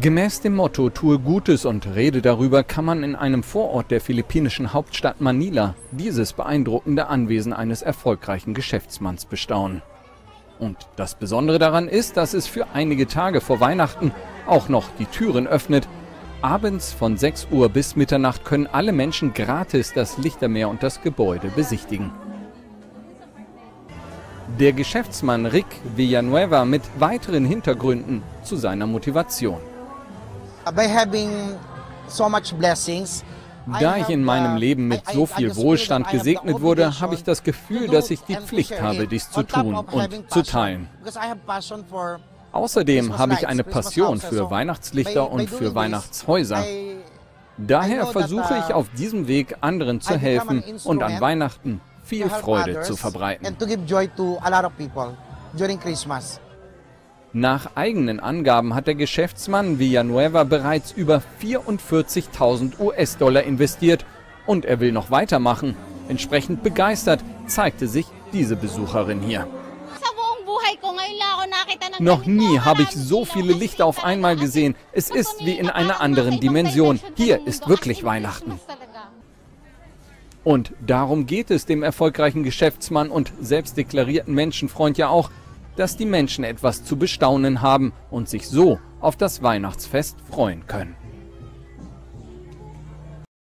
Gemäß dem Motto Tue Gutes und rede darüber kann man in einem Vorort der philippinischen Hauptstadt Manila dieses beeindruckende Anwesen eines erfolgreichen Geschäftsmanns bestaunen. Und das Besondere daran ist, dass es für einige Tage vor Weihnachten auch noch die Türen öffnet. Abends von 6 Uhr bis Mitternacht können alle Menschen gratis das Lichtermeer und das Gebäude besichtigen. Der Geschäftsmann Rick Villanueva mit weiteren Hintergründen zu seiner Motivation. Da ich in meinem Leben mit so viel Wohlstand gesegnet wurde, habe ich das Gefühl, dass ich die Pflicht habe, dies zu tun und zu teilen. Außerdem habe ich eine Passion für Weihnachtslichter und für Weihnachtshäuser. Daher versuche ich auf diesem Weg anderen zu helfen und an Weihnachten viel Freude zu verbreiten. Nach eigenen Angaben hat der Geschäftsmann Villanueva bereits über 44.000 US-Dollar investiert und er will noch weitermachen. Entsprechend begeistert zeigte sich diese Besucherin hier. Noch nie habe ich so viele Lichter auf einmal gesehen. Es ist wie in einer anderen Dimension. Hier ist wirklich Weihnachten. Und darum geht es dem erfolgreichen Geschäftsmann und selbstdeklarierten Menschenfreund ja auch, dass die Menschen etwas zu bestaunen haben und sich so auf das Weihnachtsfest freuen können.